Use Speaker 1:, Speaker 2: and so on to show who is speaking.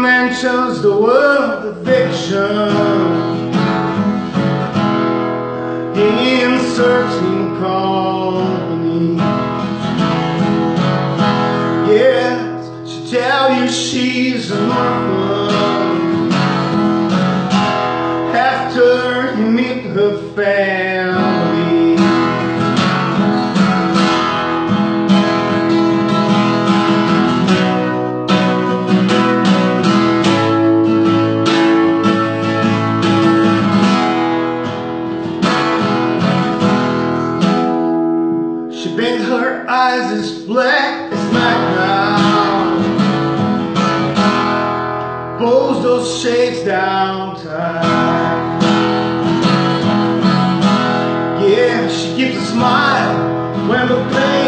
Speaker 1: mansions, the world of fiction In certain company. Yes, she tell you she's an orphan After you meet her family close those shades down tight. Yeah, she gives a smile when we're playing.